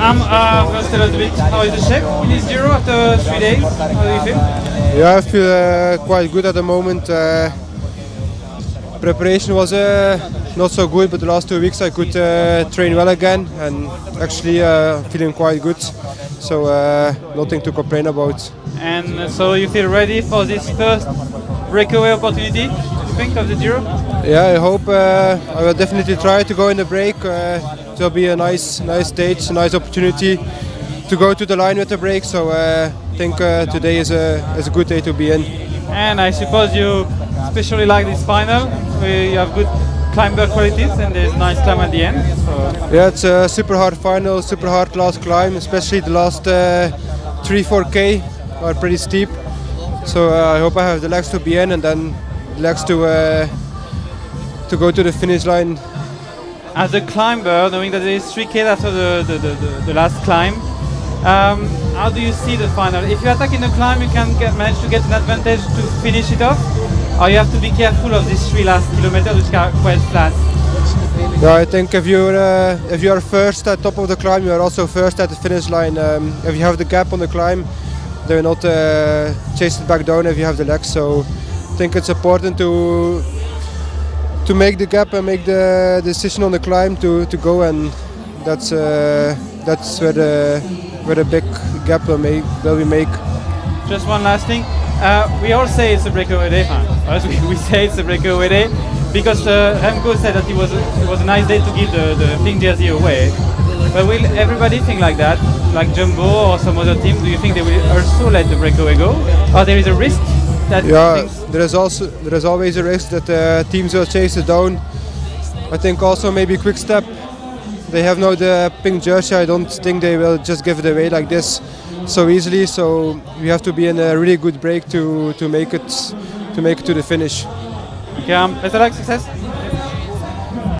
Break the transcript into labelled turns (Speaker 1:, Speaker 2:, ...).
Speaker 1: Um, uh, first tell us bit, how is the shape in this Giro after three days? How do you feel?
Speaker 2: Yeah, I feel uh, quite good at the moment. Uh, preparation was uh, not so good, but the last two weeks I could uh, train well again and actually uh, feeling quite good. So uh, nothing to complain about.
Speaker 1: And so you feel ready for this first breakaway opportunity, think, of the Giro?
Speaker 2: Yeah, I hope uh, I will definitely try to go in the break. Uh, it'll be a nice, nice stage, a nice opportunity to go to the line with the break. So uh, I think uh, today is a is a good day to be in.
Speaker 1: And I suppose you especially like this final, you have good climber qualities and there's nice climb at the end. So
Speaker 2: Yeah, it's a super hard final, super hard last climb, especially the last uh, three, four k are pretty steep. So uh, I hope I have the legs to be in and then legs to uh, to go to the finish line.
Speaker 1: as a climber, knowing that there is 3k after the, the, the, the, last climb, um, how do you see the final? If you attack in the climb, you can get, manage to get an advantage to finish it off, or you have to be careful of these three last kilometers which are quite flat.
Speaker 2: Yeah, I think if you're uh, if you are first at top of the climb, you are also first at the finish line. Um, if you have the gap on the climb, they will not uh, chase it back down if you have the legs. So think it's important to to make the gap and make the decision on the climb to, to go and that's uh, that's where the where the big gap will make will we make.
Speaker 1: Just one last thing. Uh, we all say it's a breakaway day. Us, we, we say it's a breakaway day because uh, Remco said that it was it was a nice day to give the, the pink jersey away. But will everybody think like that, like Jumbo or some other team? Do you think they will also let the breakaway go, or there is a risk that
Speaker 2: Yeah, there is also there is always a risk that uh, teams will chase it down. I think also maybe Quick-Step. They have now the pink jersey. I don't think they will just give it away like this so easily. So we have to be in a really good break to to make it to make it to the finish.
Speaker 1: Okay, um, best of luck, success.